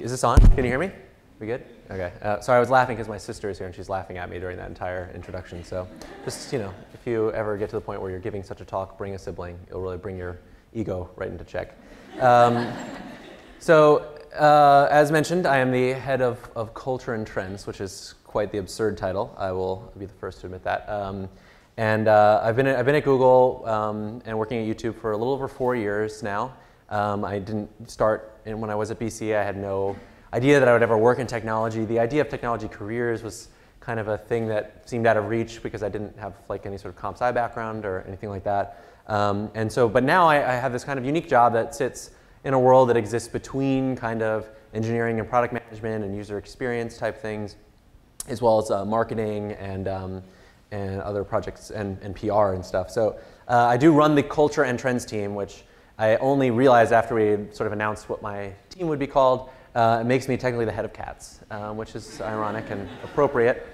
Is this on? Can you hear me? We good? Okay. Uh, sorry, I was laughing because my sister is here and she's laughing at me during that entire introduction. So, just you know, if you ever get to the point where you're giving such a talk, bring a sibling. It'll really bring your ego right into check. Um, so, uh, as mentioned, I am the head of, of culture and trends, which is quite the absurd title. I will be the first to admit that. Um, and uh, I've, been at, I've been at Google um, and working at YouTube for a little over four years now. Um, I didn't start in, when I was at BC. I had no idea that I would ever work in technology. The idea of technology careers was kind of a thing that seemed out of reach because I didn't have like any sort of comp sci background or anything like that. Um, and so, but now I, I, have this kind of unique job that sits in a world that exists between kind of engineering and product management and user experience type things, as well as uh, marketing and um, and other projects and, and PR and stuff. So uh, I do run the culture and trends team, which I only realized after we sort of announced what my team would be called. Uh, it makes me technically the head of cats, um, which is ironic and appropriate.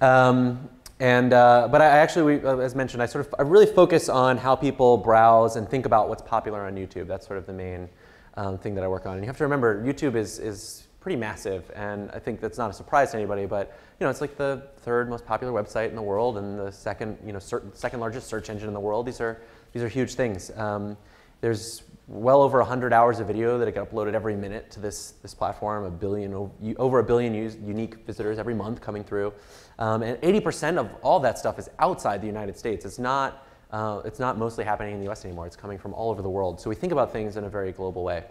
Um, and, uh, but I actually, uh, as mentioned, I sort of I really focus on how people browse and think about what's popular on YouTube. That's sort of the main um, thing that I work on. And you have to remember, YouTube is, is pretty massive, and I think that's not a surprise to anybody. But you know, it's like the third most popular website in the world, and the second, you know, second largest search engine in the world. These are these are huge things. Um, there's well over 100 hours of video that get uploaded every minute to this, this platform, a billion, over a billion unique visitors every month coming through. Um, and 80% of all that stuff is outside the United States. It's not, uh, it's not mostly happening in the US anymore. It's coming from all over the world. So we think about things in a very global way.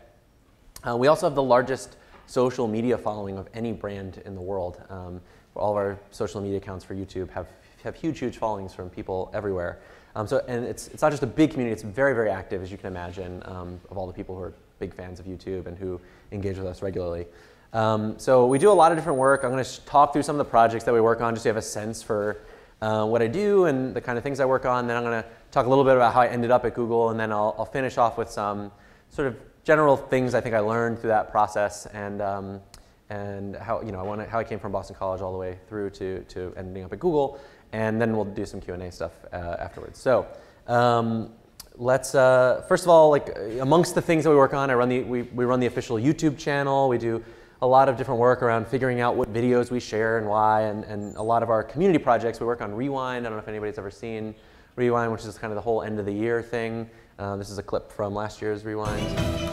Uh, we also have the largest social media following of any brand in the world. Um, all of our social media accounts for YouTube have, have huge, huge followings from people everywhere. Um, so, and it's, it's not just a big community, it's very, very active, as you can imagine, um, of all the people who are big fans of YouTube and who engage with us regularly. Um, so we do a lot of different work. I'm going to talk through some of the projects that we work on just you have a sense for uh, what I do and the kind of things I work on. Then I'm going to talk a little bit about how I ended up at Google, and then I'll, I'll finish off with some sort of general things I think I learned through that process and, um, and how, you know, I wanna, how I came from Boston College all the way through to, to ending up at Google and then we'll do some Q&A stuff uh, afterwards. So um, let's, uh, first of all, like amongst the things that we work on, I run the, we, we run the official YouTube channel. We do a lot of different work around figuring out what videos we share and why, and, and a lot of our community projects, we work on Rewind. I don't know if anybody's ever seen Rewind, which is kind of the whole end of the year thing. Uh, this is a clip from last year's Rewind.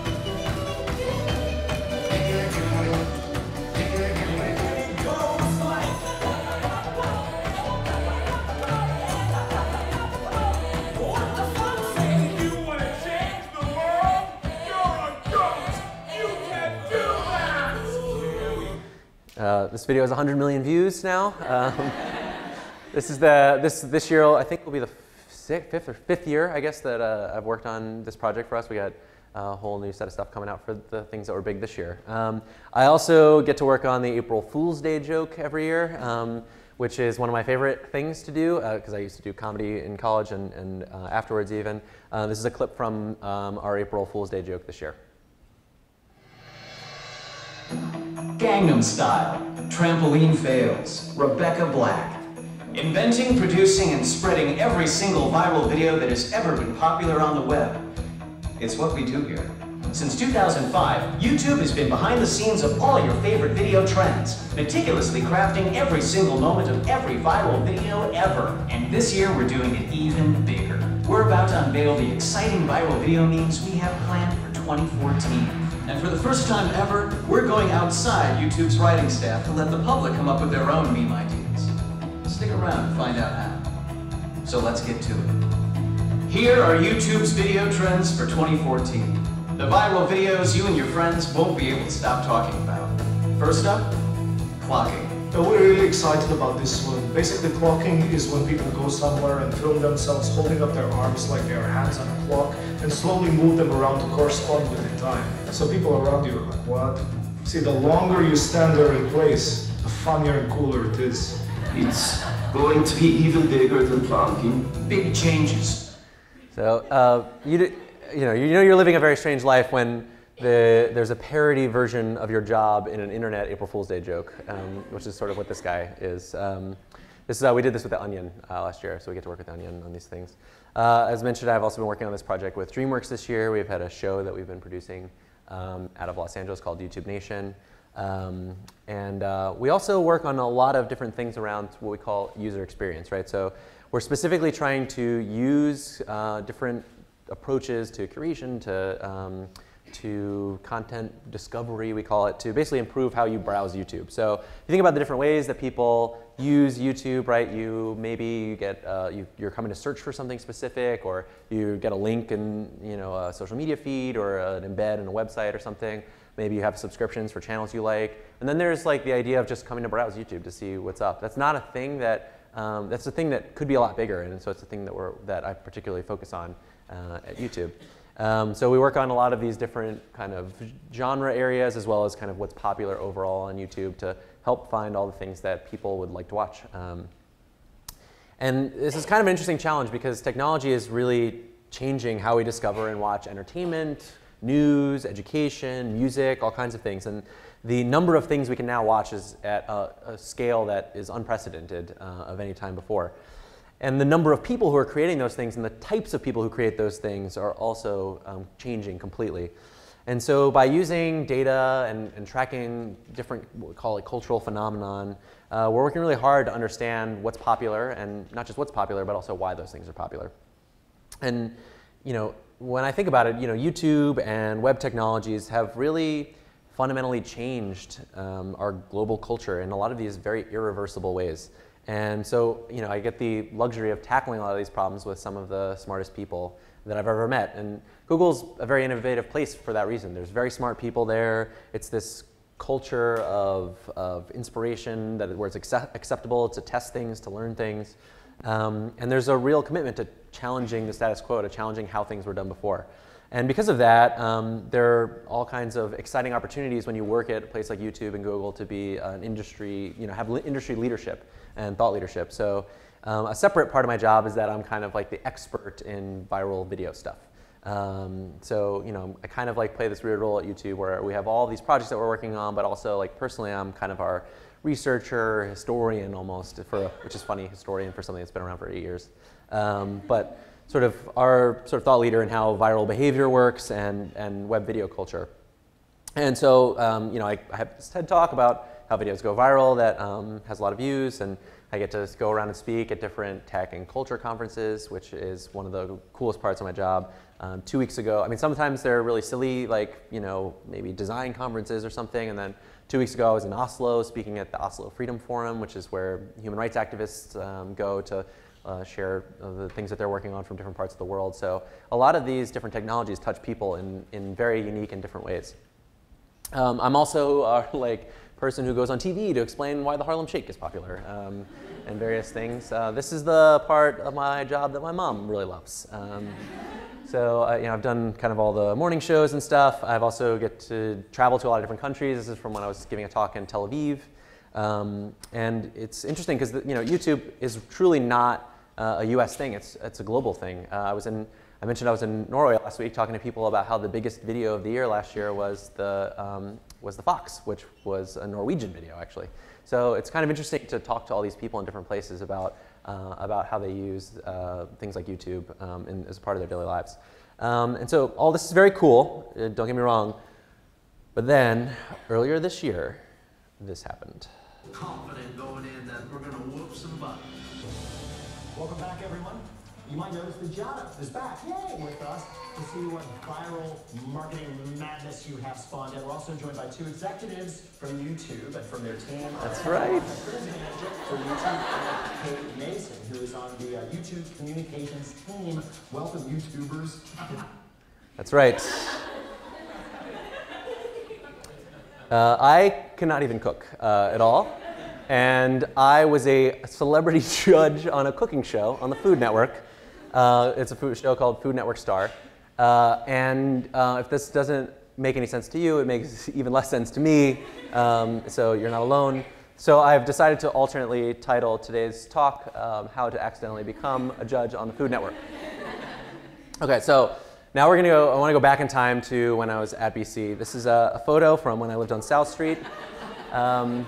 Uh, this video has 100 million views now. Um, this is the this this year I think will be the fifth or fifth year I guess that uh, I've worked on this project for us. We got a whole new set of stuff coming out for the things that were big this year. Um, I also get to work on the April Fool's Day joke every year, um, which is one of my favorite things to do because uh, I used to do comedy in college and, and uh, afterwards even. Uh, this is a clip from um, our April Fool's Day joke this year. Gangnam Style, Trampoline Fails, Rebecca Black. Inventing, producing, and spreading every single viral video that has ever been popular on the web. It's what we do here. Since 2005, YouTube has been behind the scenes of all your favorite video trends, meticulously crafting every single moment of every viral video ever. And this year, we're doing it even bigger. We're about to unveil the exciting viral video memes we have planned for 2014. And for the first time ever, we're going outside YouTube's writing staff to let the public come up with their own meme ideas. Stick around to find out how. So let's get to it. Here are YouTube's video trends for 2014. The viral videos you and your friends won't be able to stop talking about. First up, clocking. We're really excited about this one. Basically, clocking is when people go somewhere and film themselves holding up their arms like their hands on a clock and slowly move them around to correspond with the time. So people around you are like, what? See, the longer you stand there in place, the funnier and cooler it is. It's going to be even bigger than planking. Big changes. So, uh, you, you, know, you know you're living a very strange life when the, there's a parody version of your job in an internet April Fool's Day joke, um, which is sort of what this guy is. Um, this is, uh, we did this with the Onion uh, last year, so we get to work with the Onion on these things. Uh, as mentioned, I've also been working on this project with DreamWorks this year. We've had a show that we've been producing um, out of Los Angeles called YouTube Nation. Um, and uh, we also work on a lot of different things around what we call user experience, right? So we're specifically trying to use uh, different approaches to curation, to, um, to content discovery, we call it, to basically improve how you browse YouTube. So you think about the different ways that people use YouTube, right? You maybe you get uh, you, you're coming to search for something specific, or you get a link in you know a social media feed or an embed in a website or something. Maybe you have subscriptions for channels you like, and then there's like the idea of just coming to browse YouTube to see what's up. That's not a thing that um, that's a thing that could be a lot bigger, and so it's a thing that we're that I particularly focus on uh, at YouTube. Um, so we work on a lot of these different kind of genre areas as well as kind of what's popular overall on YouTube to help find all the things that people would like to watch. Um, and this is kind of an interesting challenge because technology is really changing how we discover and watch entertainment, news, education, music, all kinds of things. And the number of things we can now watch is at a, a scale that is unprecedented uh, of any time before. And the number of people who are creating those things and the types of people who create those things are also um, changing completely. And so by using data and, and tracking different, what we call it cultural phenomenon, uh, we're working really hard to understand what's popular and not just what's popular, but also why those things are popular. And you know, when I think about it, you know, YouTube and web technologies have really fundamentally changed um, our global culture in a lot of these very irreversible ways. And so, you know, I get the luxury of tackling a lot of these problems with some of the smartest people that I've ever met. And Google's a very innovative place for that reason. There's very smart people there. It's this culture of, of inspiration that where it's accept, acceptable to test things, to learn things. Um, and there's a real commitment to challenging the status quo, to challenging how things were done before. And because of that, um, there are all kinds of exciting opportunities when you work at a place like YouTube and Google to be an industry, you know, have industry leadership and thought leadership. So um, a separate part of my job is that I'm kind of like the expert in viral video stuff. Um, so you know, I kind of like play this weird role at YouTube where we have all these projects that we're working on, but also like personally, I'm kind of our researcher, historian almost, for which is funny, historian for something that's been around for eight years. Um, but sort of our sort of thought leader in how viral behavior works and, and web video culture. And so, um, you know, I, I, have this TED talk about how videos go viral that um, has a lot of views, and I get to go around and speak at different tech and culture conferences, which is one of the coolest parts of my job. Um, two weeks ago, I mean, sometimes they're really silly, like, you know, maybe design conferences or something, and then two weeks ago I was in Oslo speaking at the Oslo Freedom Forum, which is where human rights activists um, go to uh, share the things that they're working on from different parts of the world. So a lot of these different technologies touch people in, in very unique and different ways. Um, I'm also uh, like person who goes on TV to explain why the Harlem Shake is popular um, and various things. Uh, this is the part of my job that my mom really loves. Um, so uh, you know, I've done kind of all the morning shows and stuff. I've also get to travel to a lot of different countries. This is from when I was giving a talk in Tel Aviv. Um, and it's interesting because you know, YouTube is truly not uh, a US thing, it's, it's a global thing. Uh, I was in, I mentioned I was in Norway last week talking to people about how the biggest video of the year last year was the, um, was the Fox, which was a Norwegian video actually. So it's kind of interesting to talk to all these people in different places about, uh, about how they use uh, things like YouTube um, in, as part of their daily lives. Um, and so all this is very cool, uh, don't get me wrong, but then earlier this year, this happened. Confident going in that we're gonna whoop. Welcome back, everyone. You might notice that Jana is back, yay, with us to see what viral marketing madness you have spawned. And we're also joined by two executives from YouTube and from their team. That's right. For YouTube, Kate Mason, who is on the uh, YouTube communications team. Welcome, YouTubers. That's right. Uh, I cannot even cook uh, at all and I was a celebrity judge on a cooking show on the Food Network. Uh, it's a food show called Food Network Star. Uh, and uh, if this doesn't make any sense to you, it makes even less sense to me. Um, so you're not alone. So I've decided to alternately title today's talk um, How to Accidentally Become a Judge on the Food Network. Okay, so now we're gonna go, I wanna go back in time to when I was at BC. This is a, a photo from when I lived on South Street. Um,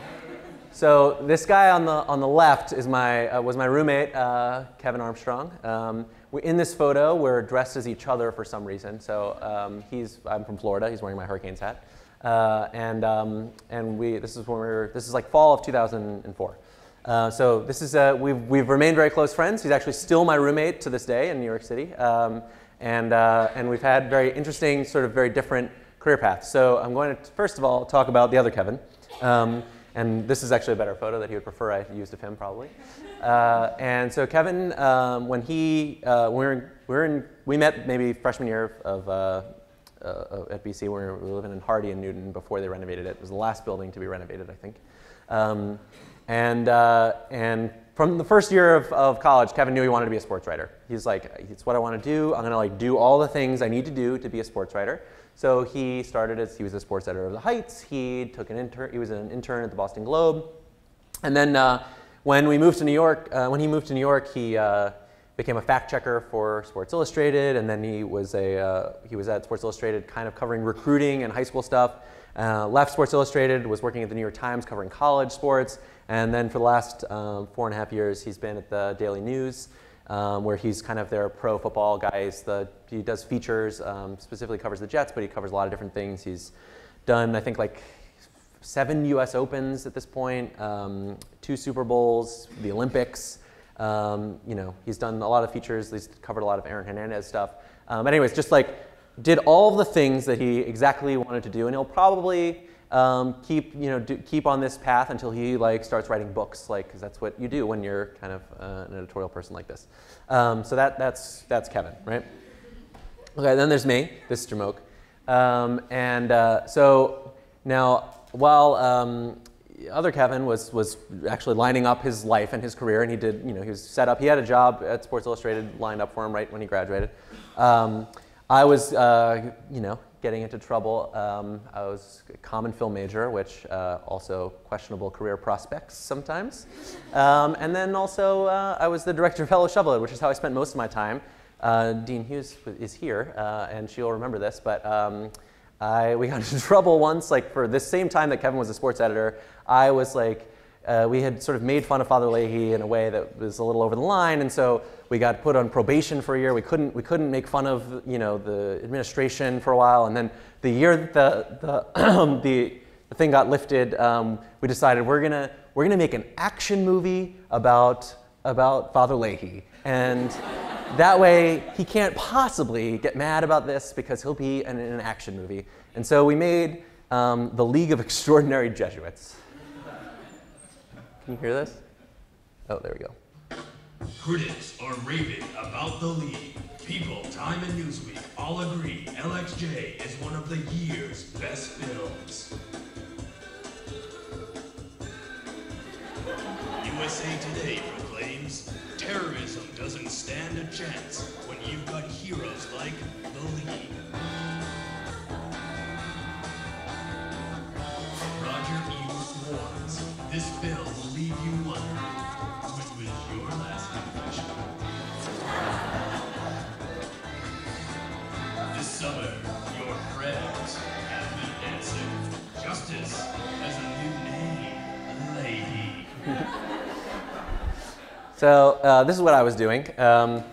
So this guy on the on the left is my uh, was my roommate uh, Kevin Armstrong. Um, we, in this photo, we're dressed as each other for some reason. So um, he's I'm from Florida. He's wearing my Hurricanes hat, uh, and um, and we this is when we were this is like fall of 2004. Uh, so this is uh, we've we've remained very close friends. He's actually still my roommate to this day in New York City, um, and uh, and we've had very interesting sort of very different career paths. So I'm going to first of all talk about the other Kevin. And this is actually a better photo that he would prefer I used of him, probably. Uh, and so Kevin, um, when he, uh, we, were in, we, were in, we met maybe freshman year of, uh, uh at BC. We were living in Hardy and Newton before they renovated it. It was the last building to be renovated, I think. Um, and, uh, and from the first year of, of college, Kevin knew he wanted to be a sports writer. He's like, it's what I want to do. I'm going to like do all the things I need to do to be a sports writer. So he started as he was a sports editor of the Heights. He took an intern. He was an intern at the Boston Globe, and then uh, when we moved to New York, uh, when he moved to New York, he uh, became a fact checker for Sports Illustrated, and then he was a uh, he was at Sports Illustrated, kind of covering recruiting and high school stuff. Uh, left Sports Illustrated, was working at the New York Times covering college sports, and then for the last um, four and a half years, he's been at the Daily News um, where he's kind of their pro football guy. He does features, um, specifically covers the Jets, but he covers a lot of different things. He's done, I think, like seven U.S. Opens at this point, um, two Super Bowls, the Olympics. Um, you know, he's done a lot of features. He's covered a lot of Aaron Hernandez stuff. Um, but anyways, just like did all the things that he exactly wanted to do, and he'll probably um, keep you know do, keep on this path until he like starts writing books like because that's what you do when you're kind of uh, an editorial person like this. Um, so that that's that's Kevin right? Okay then there's me. This is Jamoke. Um, and uh, so now while um, other Kevin was was actually lining up his life and his career and he did you know he was set up he had a job at Sports Illustrated lined up for him right when he graduated. Um, I was uh, you know getting into trouble. Um, I was a common film major, which uh, also questionable career prospects sometimes. Um, and then also, uh, I was the director of Hello Shovelhead, which is how I spent most of my time. Uh, Dean Hughes is here, uh, and she'll remember this, but um, I, we got into trouble once, like for the same time that Kevin was a sports editor. I was like, uh, we had sort of made fun of Father Leahy in a way that was a little over the line, and so we got put on probation for a year. We couldn't, we couldn't make fun of you know, the administration for a while. And then the year that the, the, the, thing got lifted, um, we decided we're going to we're gonna make an action movie about, about Father Leahy. And that way, he can't possibly get mad about this because he'll be in, in an action movie. And so we made um, The League of Extraordinary Jesuits. Can you hear this? Oh, there we go. Critics are raving about the league. People, Time and Newsweek all agree LXJ is one of the year's best films. USA Today proclaims terrorism doesn't stand a chance when you've got heroes like the League. Roger Ebert warns this film will leave you So uh, this is what I was doing. Um,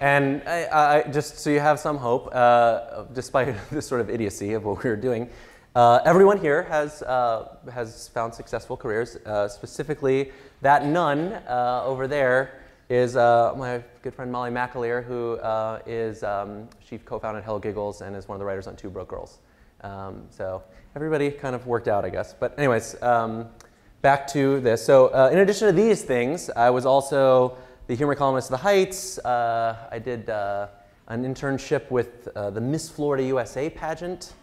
and I, I, just so you have some hope, uh, despite this sort of idiocy of what we were doing, uh, everyone here has, uh, has found successful careers. Uh, specifically, that nun uh, over there is my good friend Molly McAleer, who is um, she co-founded Hello Giggles and is one of the writers on Two Broke Girls. Um, so everybody kind of worked out, I guess. But anyways. Um, back to this. So, uh, in addition to these things, I was also the humor columnist of The Heights. Uh, I did uh, an internship with uh, the Miss Florida USA pageant.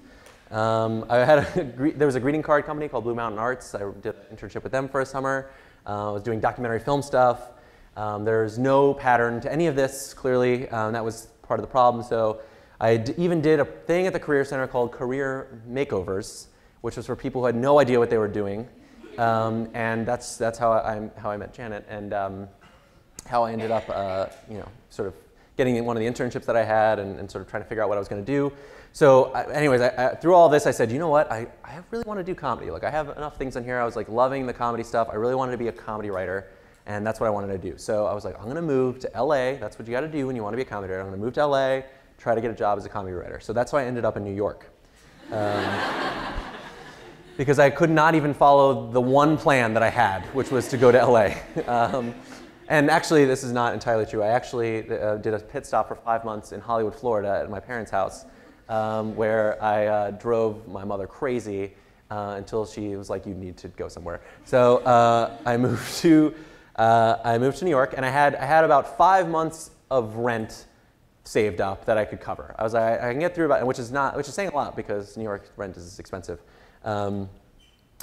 Um, I had a, there was a greeting card company called Blue Mountain Arts. I did an internship with them for a summer. Uh, I was doing documentary film stuff. Um, there's no pattern to any of this, clearly. Um, that was part of the problem. So, I even did a thing at the Career Center called Career Makeovers, which was for people who had no idea what they were doing. Um, and that's, that's how, I, how I met Janet and um, how I ended up, uh, you know, sort of getting one of the internships that I had and, and sort of trying to figure out what I was going to do. So, I, anyways, I, I, through all this, I said, you know what? I, I really want to do comedy. Like, I have enough things in here. I was like loving the comedy stuff. I really wanted to be a comedy writer, and that's what I wanted to do. So I was like, I'm going to move to LA. That's what you got to do when you want to be a comedy writer. I'm going to move to LA, try to get a job as a comedy writer. So that's why I ended up in New York. Um, because I could not even follow the one plan that I had, which was to go to LA. Um, and actually, this is not entirely true. I actually uh, did a pit stop for five months in Hollywood, Florida, at my parents' house, um, where I uh, drove my mother crazy uh, until she was like, "You need to go somewhere." So uh, I moved to uh, I moved to New York, and I had I had about five months of rent saved up that I could cover. I was like, I can get through about, which is not which is saying a lot because New York rent is expensive. Um,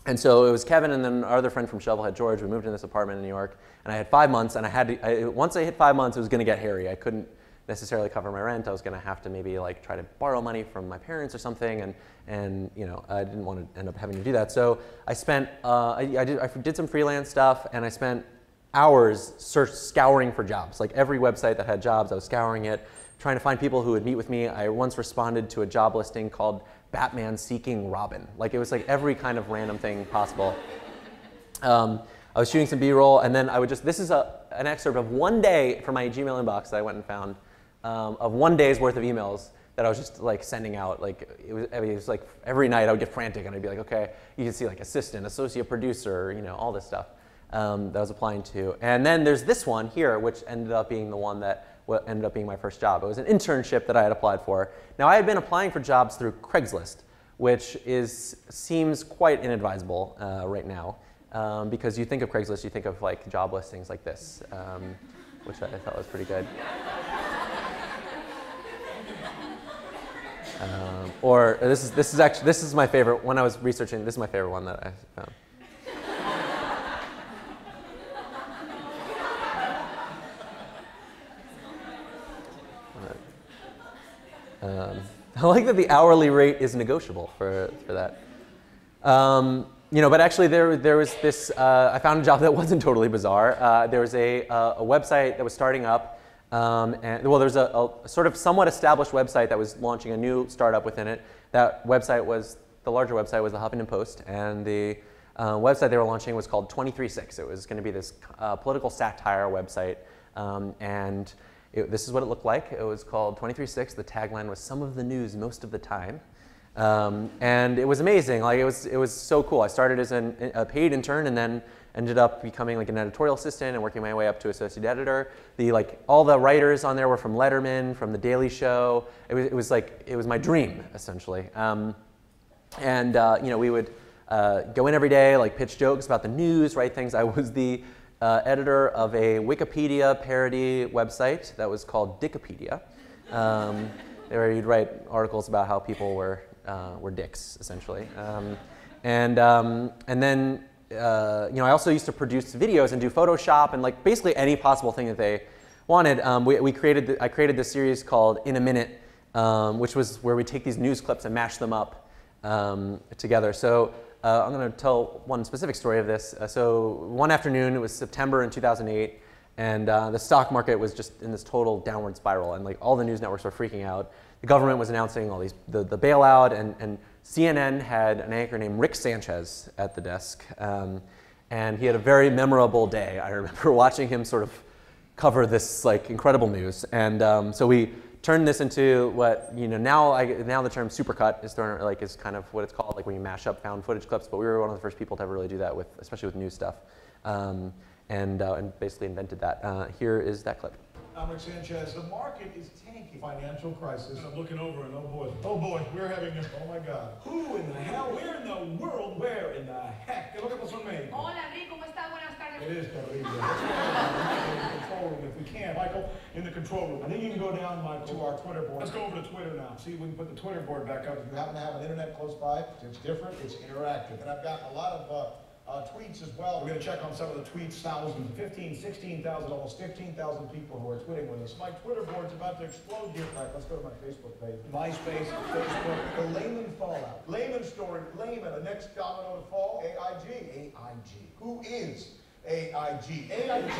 and so it was Kevin and then our other friend from Shovelhead, George. We moved in this apartment in New York, and I had five months. And I had to, I, once I hit five months, it was going to get hairy. I couldn't necessarily cover my rent. I was going to have to maybe like try to borrow money from my parents or something, and and you know I didn't want to end up having to do that. So I spent uh, I, I, did I did some freelance stuff, and I spent hours search scouring for jobs. Like every website that had jobs, I was scouring it, trying to find people who would meet with me. I once responded to a job listing called Batman seeking Robin. Like it was like every kind of random thing possible. Um, I was shooting some B-roll, and then I would just, this is a, an excerpt of one day from my Gmail inbox that I went and found, um, of one day's worth of emails that I was just like sending out. Like it was, I mean, it was like every night I would get frantic and I'd be like, okay, you can see like assistant, associate producer, you know, all this stuff um, that I was applying to. And then there's this one here, which ended up being the one that what ended up being my first job. It was an internship that I had applied for. Now, I had been applying for jobs through Craigslist, which is, seems quite inadvisable uh, right now. Um, because you think of Craigslist, you think of like job listings like this, um, which I thought was pretty good. Um, or this is, this is actually, this is my favorite, when I was researching, this is my favorite one that I found. Um, I like that the hourly rate is negotiable for, for that. Um, you know, but actually there, there was this, uh, I found a job that wasn't totally bizarre. Uh, there was a, uh, a website that was starting up, um, and well, there's a, a, sort of somewhat established website that was launching a new startup within it. That website was, the larger website was the Huffington Post, and the uh, website they were launching was called 236. It was going to be this uh, political satire website, um, and it, this is what it looked like. It was called 23.6. The tagline was "Some of the news, most of the time," um, and it was amazing. Like it was, it was so cool. I started as an, a paid intern, and then ended up becoming like an editorial assistant and working my way up to associate editor. The like all the writers on there were from Letterman, from The Daily Show. It was, it was like it was my dream essentially. Um, and uh, you know we would uh, go in every day, like pitch jokes about the news, write things. I was the uh, editor of a Wikipedia parody website that was called Dickopedia, um, where you'd write articles about how people were, uh, were dicks, essentially. Um, and, um, and then, uh, you know, I also used to produce videos and do Photoshop and like basically any possible thing that they wanted. Um, we, we created the, I created this series called In a Minute, um, which was where we take these news clips and mash them up um, together. So uh, I'm going to tell one specific story of this. Uh, so one afternoon, it was September in 2008, and uh, the stock market was just in this total downward spiral, and like all the news networks were freaking out. The government was announcing all these the, the bailout, and, and CNN had an anchor named Rick Sanchez at the desk, um, and he had a very memorable day. I remember watching him sort of cover this like incredible news, and um, so we turn this into what you know now I, now the term supercut is thrown like is kind of what it's called like when you mash up found footage clips but we were one of the first people to ever really do that with especially with new stuff um, and uh, and basically invented that uh, here is that clip I'm Rick Sanchez. The market is tanking. Financial crisis. I'm looking over and oh boy, oh boy, we're having a, oh my God. Who in the hell, where in the world, where in the heck? Look at what's on me. Hola, Rick, ¿cómo está? Buenas tardes. It is terrible. That's why I'm in the control room. If we can, Michael, in the control room. I think you can go down, to our Twitter board. Let's go over to Twitter now. See if we can put the Twitter board back up. If you happen to have an internet close by, it's different, it's interactive. And I've got a lot of uh, uh, tweets as well. We're going to check on some of the tweets. Thousands, 15, 16,000, almost 15,000 people who are tweeting with us. My Twitter board's about to explode here. Right, let's go to my Facebook page. MySpace, Facebook, the Lehman fallout. Lehman story, Lehman, the next domino to fall, AIG. AIG. Who is AIG? AIG,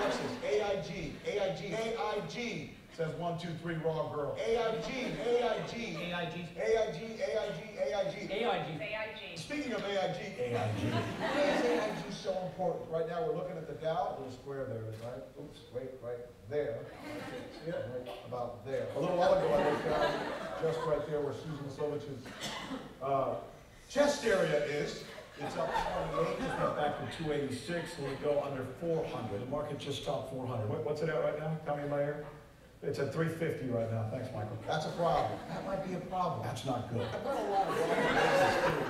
what's this? AIG, AIG, AIG says one, two, three, raw girl. AIG, AIG. AIG. AIG, AIG, AIG. AIG. Speaking of AIG, AIG. Why is AIG so important? Right now, we're looking at the Dow, little square there, right? Oops, wait, right there. See it? Right about there. A little while ago, I looked down, just right there where Susan Lisovicz's, uh, chest area is. It's up 28, just got back to 286, and we go under 400. The market just topped 400. What, what's it at right now? Tell me ear. It's at 350 right now. Thanks, Michael. That's a problem. That might be a problem. That's not good. I've got a lot of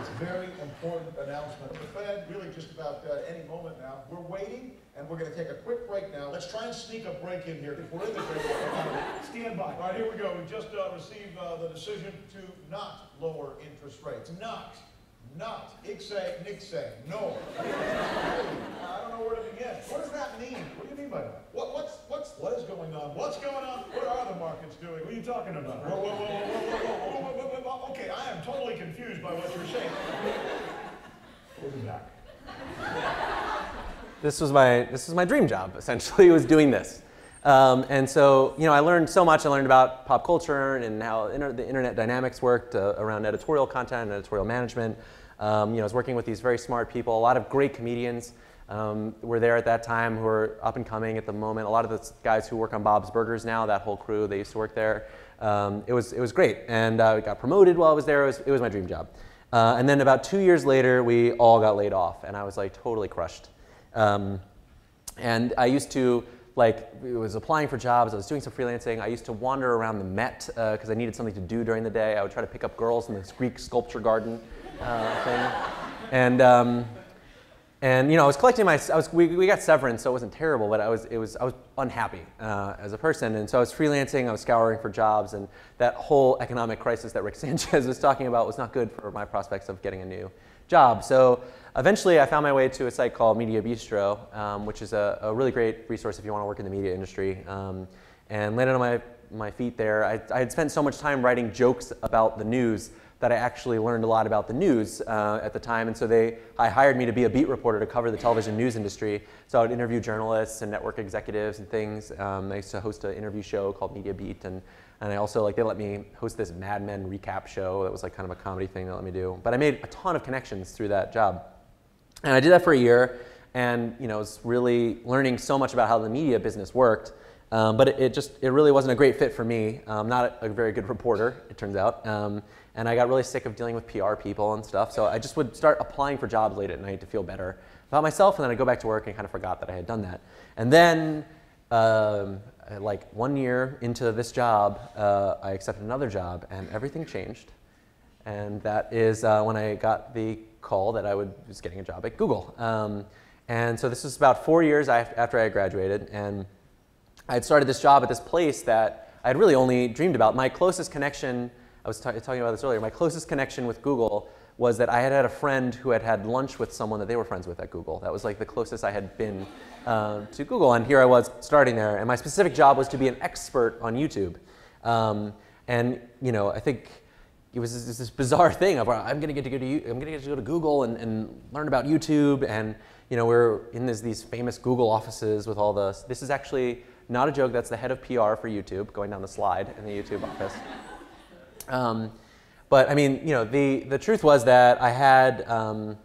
It's a very important announcement. The Fed, really just about uh, any moment now. We're waiting, and we're going to take a quick break now. Let's try and sneak a break in here. If we're in the break, stand by. All right, here we go. We just uh, received uh, the decision to not lower interest rates. Not not, ixay, nixay, no. I don't know where to begin. What does that mean? What do you mean by that? What, what's, what's, what is going on? What's going on? What are the markets doing? What are you talking about? Whoa, whoa, whoa, whoa, whoa, whoa, whoa, whoa, Okay, I am totally confused by what you're saying. We'll be back. This was my, this was my dream job, essentially, was doing this. Um, and so, you know, I learned so much. I learned about pop culture and how inter the internet dynamics worked uh, around editorial content and editorial management um, you know i was working with these very smart people a lot of great comedians um, were there at that time who are up and coming at the moment. A lot of the guys who work on bob's burgers now that whole crew they used to work there. Um, it, was, it was great. And i uh, got promoted while i was there. It was, it was my dream job. Uh, and then about two years later we all got laid off and i was like totally crushed. Um, and I used to, like, was applying for jobs, I was doing some freelancing. I used to wander around the Met because uh, I needed something to do during the day. I would try to pick up girls in this Greek sculpture garden uh, thing. And, um, and, you know, I was collecting my, I was, we, we got severance, so it wasn't terrible, but I was, it was, I was unhappy uh, as a person. And so I was freelancing, I was scouring for jobs, and that whole economic crisis that Rick Sanchez was talking about was not good for my prospects of getting a new job. So eventually I found my way to a site called Media Bistro, um, which is a, a, really great resource if you want to work in the media industry. Um, and landed on my, my feet there. I, I, had spent so much time writing jokes about the news that I actually learned a lot about the news uh, at the time. And so they I hired me to be a beat reporter to cover the television news industry. So I would interview journalists and network executives and things. Um, I used to host an interview show called Media Beat. And, and I also, like, they let me host this Mad Men recap show that was like kind of a comedy thing they let me do. But I made a ton of connections through that job. And I did that for a year and you know, was really learning so much about how the media business worked. Um, but it, it, just, it really wasn't a great fit for me. I'm not a, a very good reporter, it turns out. Um, and I got really sick of dealing with PR people and stuff. So I just would start applying for jobs late at night to feel better about myself. And then I'd go back to work and kind of forgot that I had done that. And then, um, like one year into this job, uh, I accepted another job and everything changed. And that is uh, when I got the call that I would, was getting a job at Google. Um, and so this was about four years after I graduated. And I had started this job at this place that I had really only dreamed about. My closest connection, I was talking about this earlier, my closest connection with Google was that I had had a friend who had had lunch with someone that they were friends with at Google. That was like the closest I had been uh, to Google. And here I was starting there. And my specific job was to be an expert on YouTube. Um, and, you know, I think it was this, this bizarre thing of I'm going to get to go to I'm going to get to go to Google and, and learn about YouTube and you know we're in this, these famous Google offices with all the this is actually not a joke that's the head of PR for YouTube going down the slide in the YouTube office. Um, but I mean you know the the truth was that I had um,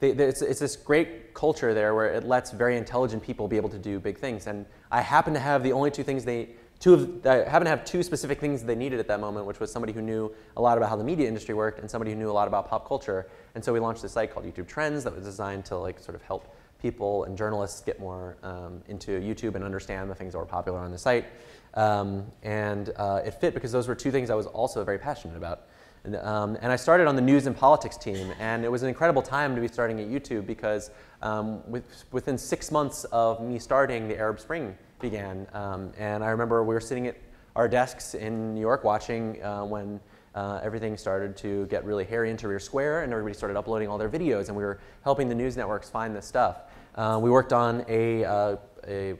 the, the, it's, it's this great culture there where it lets very intelligent people be able to do big things and I happen to have the only two things they two of, I happen to have two specific things they needed at that moment, which was somebody who knew a lot about how the media industry worked and somebody who knew a lot about pop culture. And so we launched this site called YouTube Trends that was designed to like sort of help people and journalists get more um, into YouTube and understand the things that were popular on the site. Um, and uh, it fit because those were two things I was also very passionate about. And, um, and, I started on the news and politics team, and it was an incredible time to be starting at YouTube because um, with, within six months of me starting, the Arab Spring began. Um, and I remember we were sitting at our desks in New York watching uh, when uh, everything started to get really hairy into Tahrir Square and everybody started uploading all their videos and we were helping the news networks find this stuff. Uh, we worked on a, uh, a, a,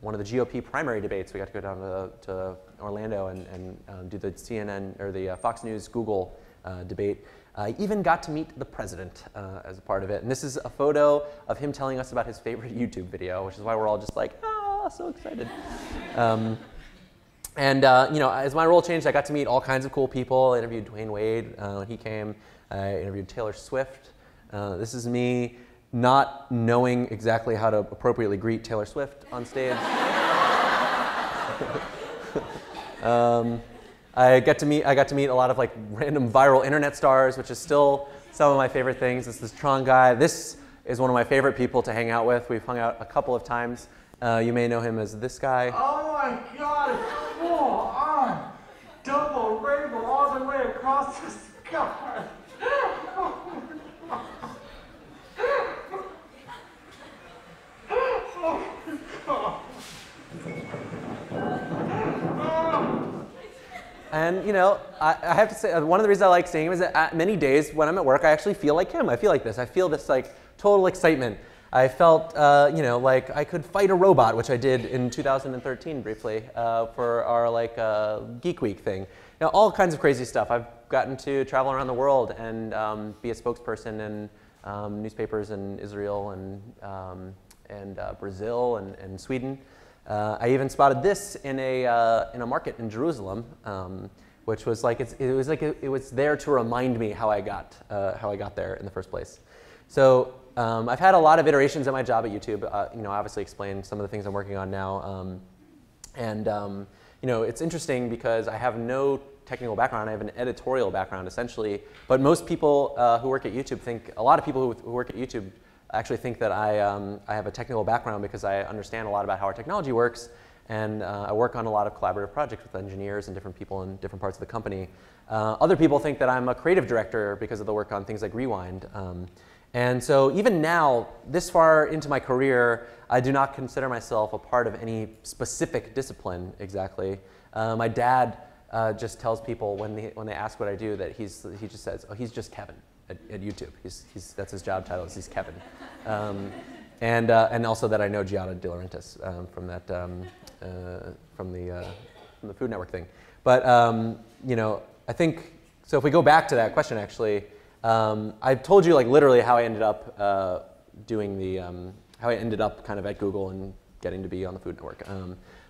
one of the GOP primary debates. We got to go down to, to Orlando and, and um, do the CNN or the uh, Fox News Google uh, debate. I even got to meet the president uh, as a part of it. And this is a photo of him telling us about his favorite YouTube video, which is why we're all just like, ah, so excited. Um, and uh, you know, as my role changed, I got to meet all kinds of cool people. I interviewed Dwyane Wade uh, when he came. I interviewed Taylor Swift. Uh, this is me not knowing exactly how to appropriately greet Taylor Swift on stage. um, I get to meet I got to meet a lot of like random viral internet stars, which is still some of my favorite things. This is Tron guy. This is one of my favorite people to hang out with. We've hung out a couple of times. Uh, you may know him as this guy. Oh my god, it's full on double rainbow all the way And you know, I, I, have to say, uh, one of the reasons I like seeing him is that at many days when I'm at work, I actually feel like him. I feel like this. I feel this like total excitement. I felt, uh, you know, like I could fight a robot, which I did in 2013 briefly uh, for our like uh, Geek Week thing. You know, all kinds of crazy stuff. I've gotten to travel around the world and um, be a spokesperson in um, newspapers in Israel and um, and uh, Brazil and, and Sweden. Uh, I even spotted this in a, uh, in a market in Jerusalem, um, which was like, it was like, it, it, was there to remind me how I got, uh, how I got there in the first place. So um, I've had a lot of iterations at my job at YouTube. Uh, you know, obviously explain some of the things I'm working on now. Um, and um, you know, it's interesting because I have no technical background. I have an editorial background essentially. But most people uh, who work at YouTube think, a lot of people who, who work at YouTube actually think that I, um, I have a technical background because I understand a lot about how our technology works. And uh, I work on a lot of collaborative projects with engineers and different people in different parts of the company. Uh, other people think that I'm a creative director because of the work on things like Rewind. Um, and so even now, this far into my career, I do not consider myself a part of any specific discipline exactly. Uh, my dad uh, just tells people when they, when they ask what I do that he's, he just says, oh, he's just Kevin at, at YouTube. He's, he's, that's his job title, is he's Kevin. Um, and, uh, and also that I know Giada De Laurentiis um, from, that, um, uh, from, the, uh, from the Food Network thing. But, um, you know, I think, so if we go back to that question actually, um, I've told you like literally how I ended up uh, doing the, um, how I ended up kind of at Google and getting to be on the Food Network.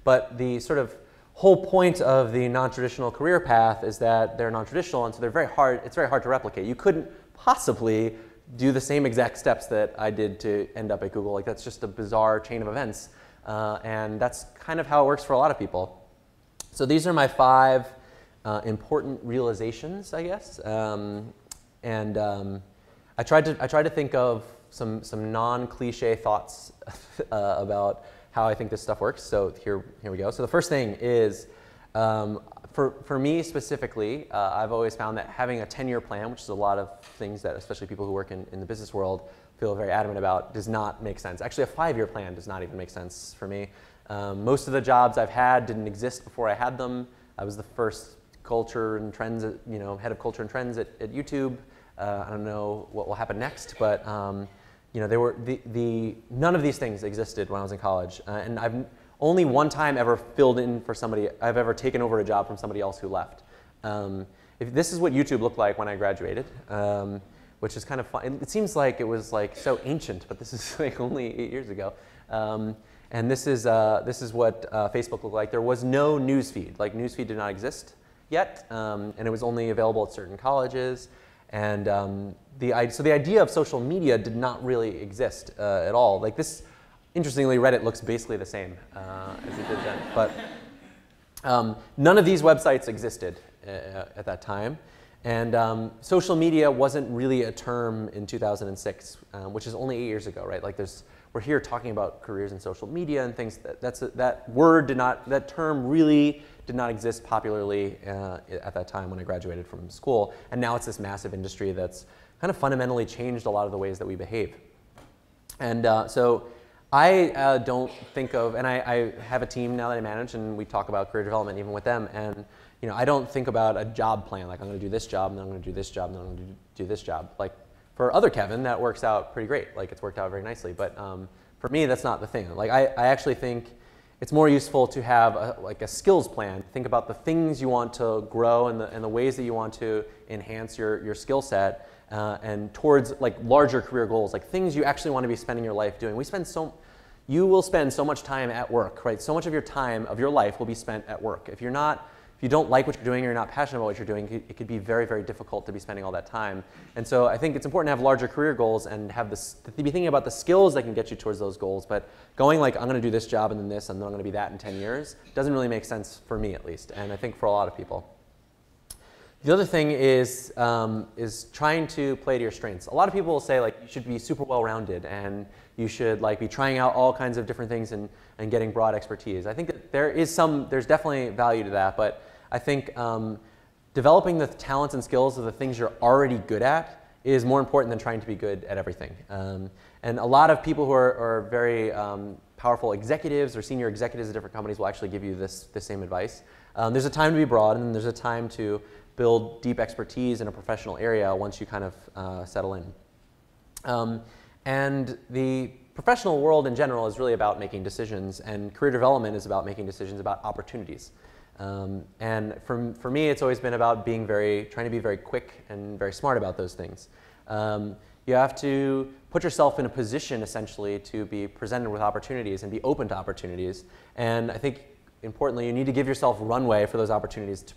but the sort of whole point of the non-traditional career path is that they're non-traditional and so they're very hard, it's very hard to replicate. You couldn't possibly do the same exact steps that I did to end up at Google. Like that's just a bizarre chain of events. Uh, and that's kind of how it works for a lot of people. So these are my five uh, important realizations, I guess. Um, and um, I, tried to, I tried to think of some, some non-cliche thoughts uh, about how I think this stuff works. So here, here we go. So the first thing is um, for, for me specifically, uh, I've always found that having a 10-year plan, which is a lot of things that especially people who work in, in the business world feel very adamant about, does not make sense. Actually, a five-year plan does not even make sense for me. Um, most of the jobs I've had didn't exist before I had them. I was the first culture and trends, you know, head of culture and trends at, at YouTube. Uh, I don't know what will happen next, but um, you know, they were the, the, none of these things existed when I was in college, uh, and I've only one time ever filled in for somebody, I've ever taken over a job from somebody else who left. Um, if this is what YouTube looked like when I graduated, um, which is kind of fun. It seems like it was like so ancient, but this is like only eight years ago. Um, and this is, uh, this is what uh, Facebook looked like. There was no newsfeed. Like newsfeed did not exist yet, um, and it was only available at certain colleges. And um, the, so the idea of social media did not really exist uh, at all. Like this, Interestingly, Reddit looks basically the same uh, as it did then. But um, none of these websites existed uh, at that time. And um, social media wasn't really a term in 2006, um, which is only eight years ago, right? Like there's, we're here talking about careers in social media and things. That, that's a, that word did not, that term really did not exist popularly uh, at that time when I graduated from school. And now it's this massive industry that's kind of fundamentally changed a lot of the ways that we behave. And uh, so I uh, don't think of, and I, I, have a team now that I manage, and we talk about career development even with them. And you know, I don't think about a job plan like I'm going to do this job, and then I'm going to do this job, and then I'm going to do this job. Like for other Kevin, that works out pretty great. Like it's worked out very nicely. But um, for me, that's not the thing. Like I, I actually think it's more useful to have a, like a skills plan. Think about the things you want to grow and the, and the ways that you want to enhance your, your skill set uh, and towards like larger career goals, like things you actually want to be spending your life doing. We spend so, you will spend so much time at work, right? So much of your time of your life will be spent at work. If you're not, if you don't like what you're doing or you're not passionate about what you're doing, it could be very, very difficult to be spending all that time. And so I think it's important to have larger career goals and have this, to be thinking about the skills that can get you towards those goals. But going like, I'm going to do this job and then this and then I'm going to be that in 10 years doesn't really make sense for me at least. And I think for a lot of people. The other thing is, um, is trying to play to your strengths. A lot of people will say like you should be super well-rounded and you should like be trying out all kinds of different things and, and getting broad expertise. I think that there is some, there's definitely value to that, but I think um, developing the talents and skills of the things you're already good at is more important than trying to be good at everything. Um, and a lot of people who are, are very um, powerful executives or senior executives at different companies will actually give you this, this same advice. Um, there's a time to be broad and there's a time to build deep expertise in a professional area once you kind of uh, settle in. Um, and the professional world in general is really about making decisions, and career development is about making decisions about opportunities. Um, and for, for me, it's always been about being very, trying to be very quick and very smart about those things. Um, you have to put yourself in a position essentially to be presented with opportunities and be open to opportunities. And I think importantly, you need to give yourself runway for those opportunities to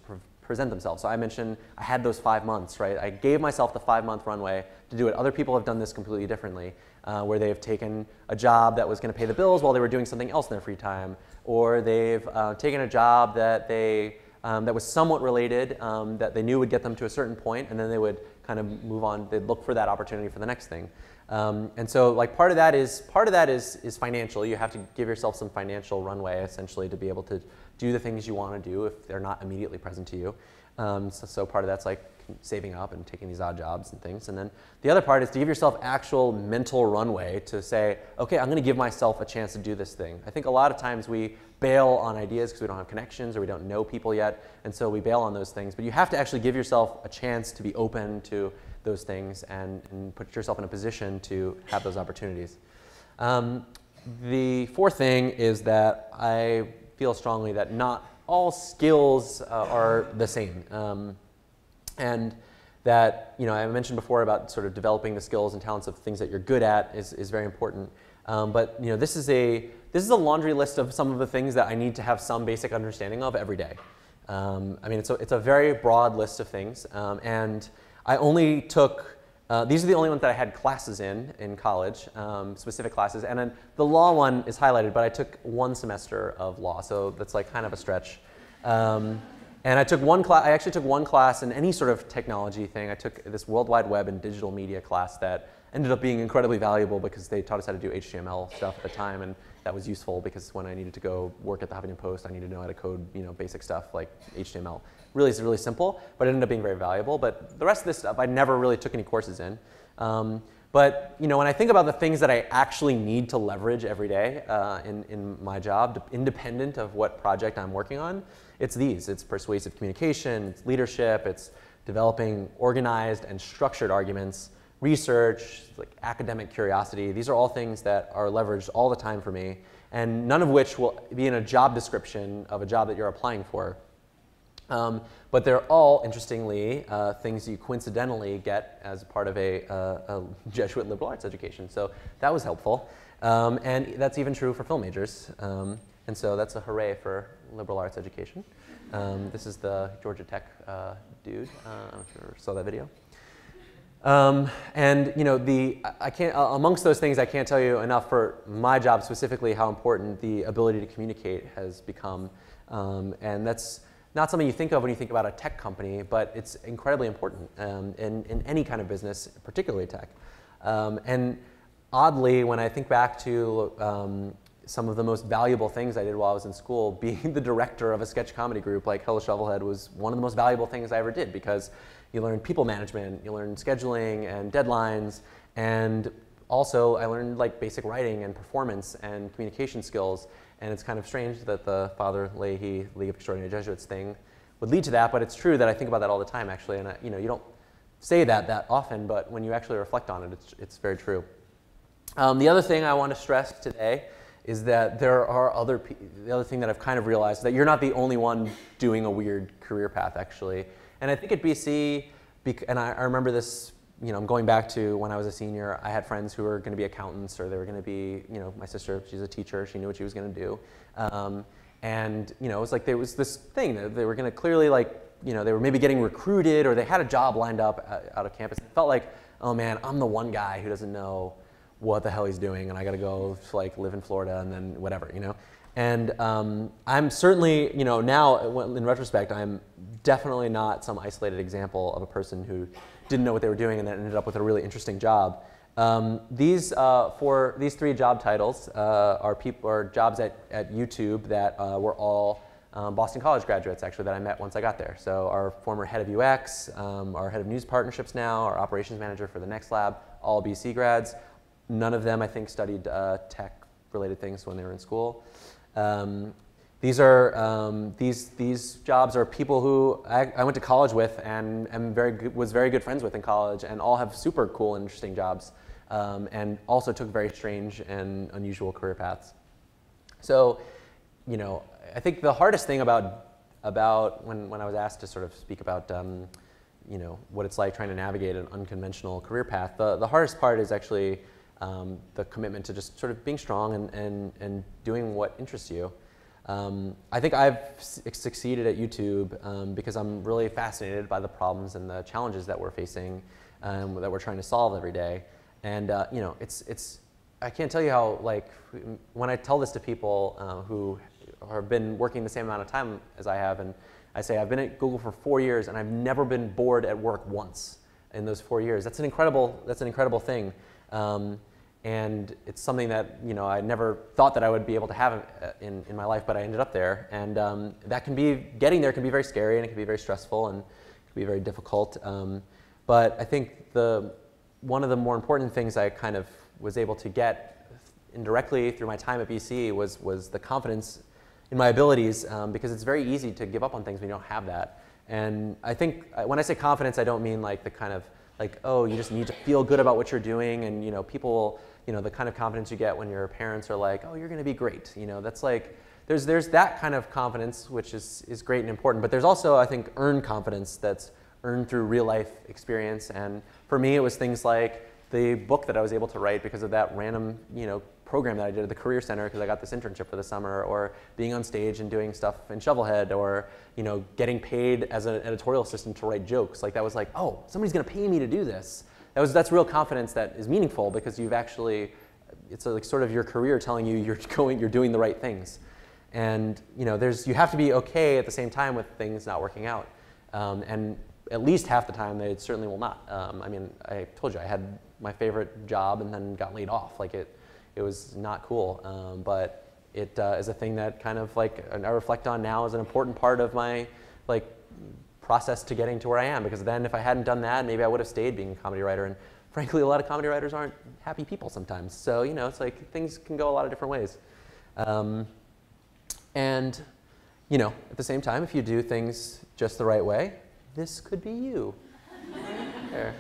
present themselves. So I mentioned I had those five months, right? I gave myself the five month runway to do it. Other people have done this completely differently, uh, where they've taken a job that was going to pay the bills while they were doing something else in their free time, or they've uh, taken a job that they um, that was somewhat related, um, that they knew would get them to a certain point, and then they would kind of move on. They'd look for that opportunity for the next thing. Um, and so, like part of that is part of that is is financial. You have to give yourself some financial runway, essentially, to be able to do the things you want to do if they're not immediately present to you. Um, so, so, part of that's like saving up and taking these odd jobs and things. And then the other part is to give yourself actual mental runway to say, okay, I'm going to give myself a chance to do this thing. I think a lot of times we bail on ideas because we don't have connections or we don't know people yet, and so we bail on those things. But you have to actually give yourself a chance to be open to those things and, and put yourself in a position to have those opportunities. Um, the fourth thing is that I feel strongly that not all skills uh, are the same. Um, and that, you know, I mentioned before about sort of developing the skills and talents of things that you're good at is, is very important. Um, but, you know, this is, a, this is a laundry list of some of the things that I need to have some basic understanding of every day. Um, I mean, it's a, it's a very broad list of things. Um, and I only took uh, these are the only ones that I had classes in in college, um, specific classes. And then the law one is highlighted, but I took one semester of law, so that's like kind of a stretch. Um, and I took one class, I actually took one class in any sort of technology thing. I took this World Wide Web and digital media class that ended up being incredibly valuable because they taught us how to do HTML stuff at the time. And that was useful because when I needed to go work at the Huffington Post, I needed to know how to code, you know, basic stuff like HTML really is really simple, but it ended up being very valuable. But the rest of this stuff I never really took any courses in. Um, but you know, when I think about the things that I actually need to leverage every day uh, in, in my job, independent of what project I'm working on, it's these. It's persuasive communication, it's leadership, it's developing organized and structured arguments, research, like academic curiosity. These are all things that are leveraged all the time for me, and none of which will be in a job description of a job that you're applying for. Um, but they're all, interestingly, uh, things you coincidentally get as part of a, uh, a, Jesuit liberal arts education. So that was helpful. Um, and that's even true for film majors. Um, and so that's a hooray for liberal arts education. Um, this is the Georgia Tech uh, dude. Uh, I don't you saw that video. Um, and you know, the I can't uh, amongst those things I can't tell you enough for my job specifically how important the ability to communicate has become, um, and that's not something you think of when you think about a tech company, but it's incredibly important um, in, in any kind of business, particularly tech. Um, and oddly, when I think back to um, some of the most valuable things I did while I was in school, being the director of a sketch comedy group like Hello Shovelhead was one of the most valuable things I ever did because you learn people management, you learn scheduling and deadlines, and also I learned like basic writing and performance and communication skills. And it's kind of strange that the Father Leahy League of Extraordinary Jesuits thing would lead to that, but it's true that I think about that all the time, actually. And I, you know, you don't say that that often, but when you actually reflect on it, it's, it's very true. Um, the other thing I want to stress today is that there are other, the other thing that I've kind of realized that you're not the only one doing a weird career path, actually. And I think at BC, and I, I remember this you know, I'm going back to when I was a senior. I had friends who were going to be accountants, or they were going to be, you know, my sister. She's a teacher. She knew what she was going to do, um, and you know, it was like there was this thing that they were going to clearly like, you know, they were maybe getting recruited, or they had a job lined up out of campus. It felt like, oh man, I'm the one guy who doesn't know what the hell he's doing, and I got to go like live in Florida and then whatever, you know. And um, I'm certainly, you know, now in retrospect, I'm definitely not some isolated example of a person who didn't know what they were doing and then ended up with a really interesting job. Um, these uh, for these three job titles uh, are people are jobs at, at YouTube that uh, were all um, Boston College graduates actually that I met once I got there. So our former head of UX, um, our head of news partnerships now, our operations manager for the Next Lab, all BC grads. None of them I think studied uh, tech related things when they were in school. Um, these are um, these these jobs are people who I, I, went to college with and am very good, was very good friends with in college, and all have super cool and interesting jobs, um, and also took very strange and unusual career paths. So, you know, I think the hardest thing about about when when I was asked to sort of speak about um, you know what it's like trying to navigate an unconventional career path, the the hardest part is actually um, the commitment to just sort of being strong and, and, and doing what interests you. Um, I think I've succeeded at YouTube um, because I'm really fascinated by the problems and the challenges that we're facing, um, that we're trying to solve every day. And uh, you know, it's, it's, I can't tell you how, like, when I tell this to people uh, who have been working the same amount of time as I have, and I say, I've been at Google for four years and I've never been bored at work once in those four years. That's an incredible, that's an incredible thing. Um, and it's something that you know I never thought that I would be able to have uh, in, in my life, but I ended up there, and um, that can be getting there can be very scary and it can be very stressful and it can be very difficult. Um, but I think the one of the more important things I kind of was able to get indirectly through my time at BC was was the confidence in my abilities um, because it's very easy to give up on things when you don't have that. And I think uh, when I say confidence, I don't mean like the kind of like oh you just need to feel good about what you're doing and you know people you know, the kind of confidence you get when your parents are like, oh, you're going to be great. You know, that's like, there's, there's that kind of confidence, which is, is great and important. But there's also, I think, earned confidence that's earned through real life experience. And for me, it was things like the book that I was able to write because of that random, you know, program that I did at the Career Center because I got this internship for the summer, or being on stage and doing stuff in Shovelhead, or you know, getting paid as an editorial assistant to write jokes. Like that was like, oh, somebody's going to pay me to do this that was, that's real confidence that is meaningful because you've actually, it's like sort of your career telling you you're going, you're doing the right things. And you know, there's, you have to be okay at the same time with things not working out. Um, and at least half the time they certainly will not. Um, I mean, I told you I had my favorite job and then got laid off. Like it, it was not cool. Um, but it uh, is a thing that kind of like I reflect on now as an important part of my like process to getting to where I am because then if I hadn't done that, maybe I would have stayed being a comedy writer. And frankly, a lot of comedy writers aren't happy people sometimes. So, you know, it's like things can go a lot of different ways. Um, and, you know, at the same time, if you do things just the right way, this could be you. there.